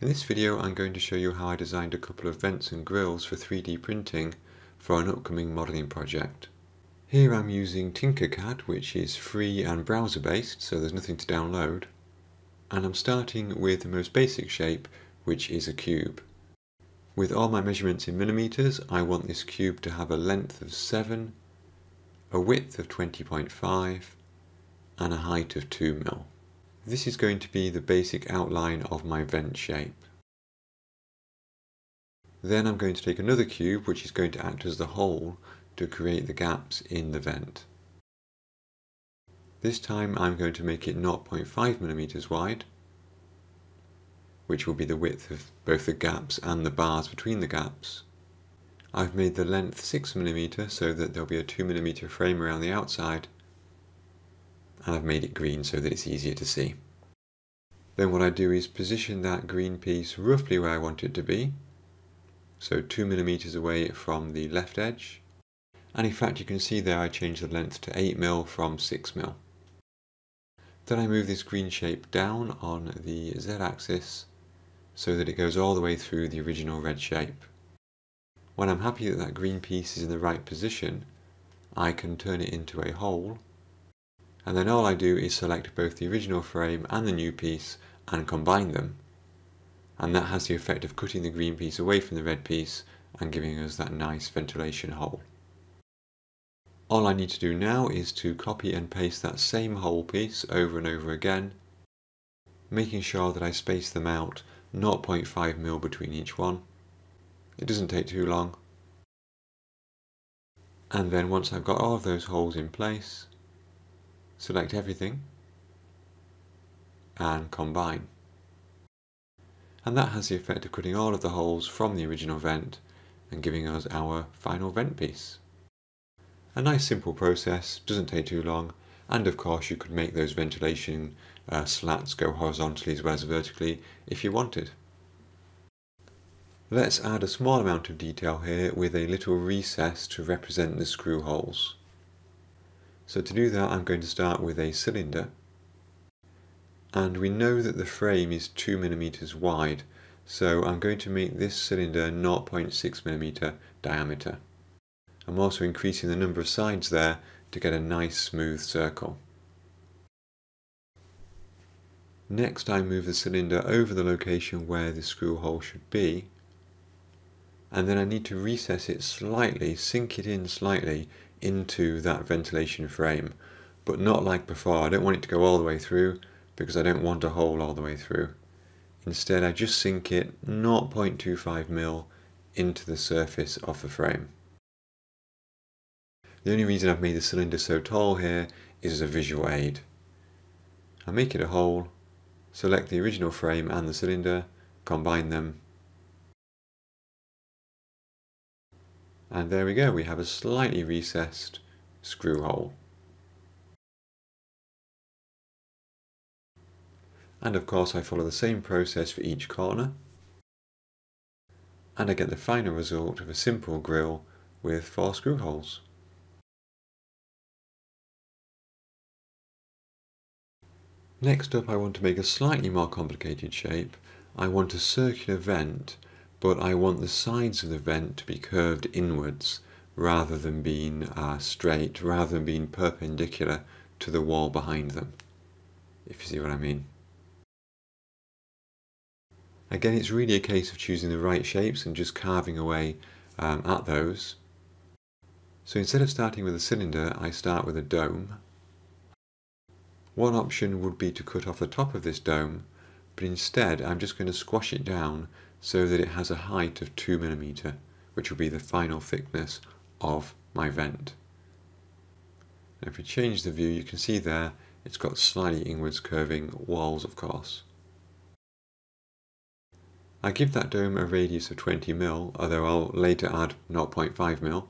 In this video I'm going to show you how I designed a couple of vents and grills for 3D printing for an upcoming modelling project. Here I'm using Tinkercad which is free and browser based so there's nothing to download and I'm starting with the most basic shape which is a cube. With all my measurements in millimeters I want this cube to have a length of 7, a width of 20.5 and a height of 2 mil. This is going to be the basic outline of my vent shape. Then I'm going to take another cube which is going to act as the hole to create the gaps in the vent. This time I'm going to make it 0.5 millimeters wide, which will be the width of both the gaps and the bars between the gaps. I've made the length 6 millimeter so that there'll be a 2 millimeter frame around the outside and I've made it green so that it's easier to see. Then what I do is position that green piece roughly where I want it to be, so 2 millimeters away from the left edge, and in fact you can see there I changed the length to 8 mil from 6 mil. Then I move this green shape down on the z-axis so that it goes all the way through the original red shape. When I'm happy that that green piece is in the right position, I can turn it into a hole and then all I do is select both the original frame and the new piece and combine them and that has the effect of cutting the green piece away from the red piece and giving us that nice ventilation hole. All I need to do now is to copy and paste that same hole piece over and over again making sure that I space them out 0.5 mil between each one. It doesn't take too long. And then once I've got all of those holes in place, select everything and combine. And that has the effect of cutting all of the holes from the original vent and giving us our final vent piece. A nice simple process, doesn't take too long, and of course you could make those ventilation uh, slats go horizontally as well as vertically if you wanted. Let's add a small amount of detail here with a little recess to represent the screw holes. So to do that I'm going to start with a cylinder and we know that the frame is 2 millimeters wide so I'm going to make this cylinder 0.6 millimeter diameter. I'm also increasing the number of sides there to get a nice smooth circle. Next I move the cylinder over the location where the screw hole should be and then I need to recess it slightly, sink it in slightly into that ventilation frame but not like before. I don't want it to go all the way through because I don't want a hole all the way through. Instead I just sink it 0.25 mil into the surface of the frame. The only reason I've made the cylinder so tall here is as a visual aid. I make it a hole select the original frame and the cylinder combine them And there we go, we have a slightly recessed screw hole. And of course I follow the same process for each corner. And I get the final result of a simple grill with four screw holes. Next up I want to make a slightly more complicated shape. I want a circular vent but I want the sides of the vent to be curved inwards rather than being uh, straight, rather than being perpendicular to the wall behind them, if you see what I mean. Again, it's really a case of choosing the right shapes and just carving away um, at those. So instead of starting with a cylinder, I start with a dome. One option would be to cut off the top of this dome, but instead I'm just going to squash it down so that it has a height of 2 millimeter, which will be the final thickness of my vent. if we change the view, you can see there it's got slightly inwards curving walls, of course. I give that dome a radius of 20 mil, although I'll later add 0.5 mil,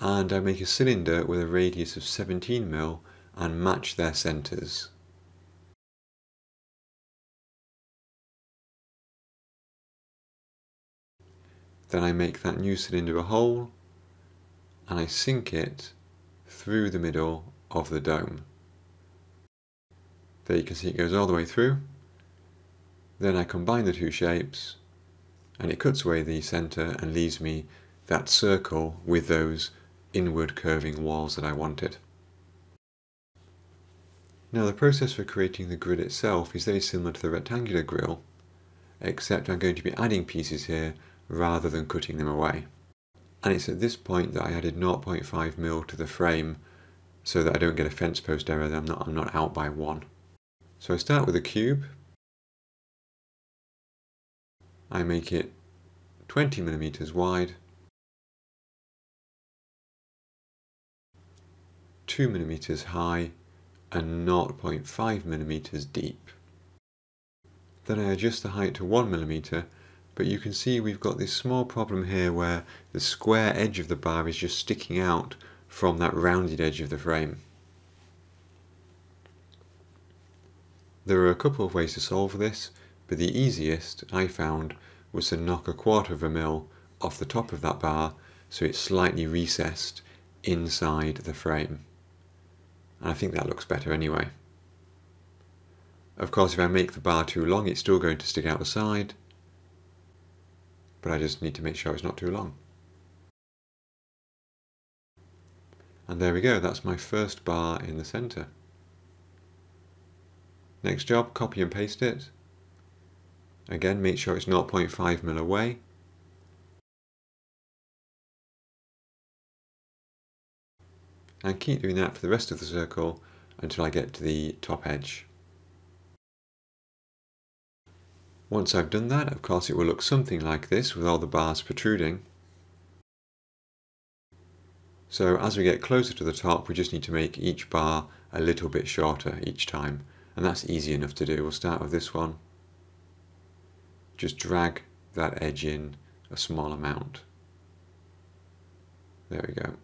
and I make a cylinder with a radius of 17 mil and match their centres. Then I make that new cylinder a hole and I sink it through the middle of the dome. There you can see it goes all the way through. Then I combine the two shapes and it cuts away the centre and leaves me that circle with those inward curving walls that I wanted. Now the process for creating the grid itself is very similar to the rectangular grill, except I'm going to be adding pieces here rather than cutting them away. And it's at this point that I added 0.5mm to the frame so that I don't get a fence post error that I'm not, I'm not out by one. So I start with a cube. I make it 20 millimeters wide, 2 millimeters high, and 0.5 millimeters deep. Then I adjust the height to 1 millimeter, but you can see we've got this small problem here where the square edge of the bar is just sticking out from that rounded edge of the frame. There are a couple of ways to solve this, but the easiest I found was to knock a quarter of a mil off the top of that bar so it's slightly recessed inside the frame. And I think that looks better anyway. Of course, if I make the bar too long, it's still going to stick out the side, but I just need to make sure it's not too long. And there we go, that's my first bar in the centre. Next job, copy and paste it. Again, make sure it's 0.5 mil away. and keep doing that for the rest of the circle until I get to the top edge. Once I've done that, of course it will look something like this with all the bars protruding. So as we get closer to the top, we just need to make each bar a little bit shorter each time. And that's easy enough to do. We'll start with this one. Just drag that edge in a small amount. There we go.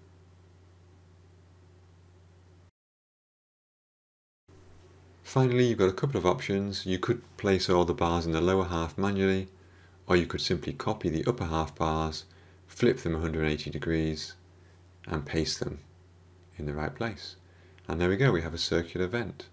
Finally, you've got a couple of options. You could place all the bars in the lower half manually, or you could simply copy the upper half bars, flip them 180 degrees, and paste them in the right place. And there we go, we have a circular vent.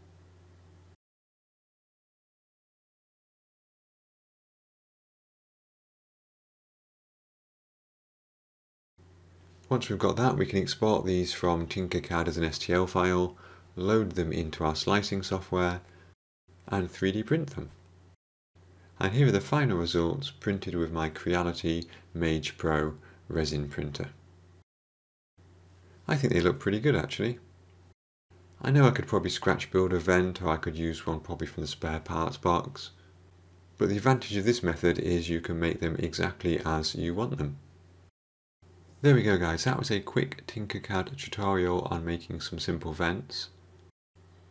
Once we've got that, we can export these from Tinkercad as an STL file, load them into our slicing software, and 3D print them. And here are the final results printed with my Creality Mage Pro resin printer. I think they look pretty good actually. I know I could probably scratch build a vent or I could use one probably from the spare parts box. But the advantage of this method is you can make them exactly as you want them. There we go guys, that was a quick Tinkercad tutorial on making some simple vents.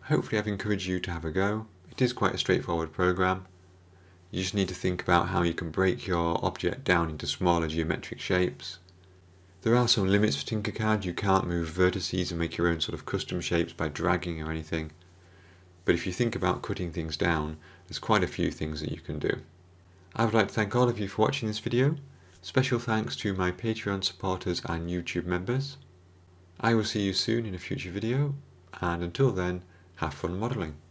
Hopefully I've encouraged you to have a go. It is quite a straightforward program. You just need to think about how you can break your object down into smaller geometric shapes. There are some limits for Tinkercad, you can't move vertices and make your own sort of custom shapes by dragging or anything. But if you think about cutting things down, there's quite a few things that you can do. I would like to thank all of you for watching this video. Special thanks to my Patreon supporters and YouTube members. I will see you soon in a future video, and until then, have fun modelling.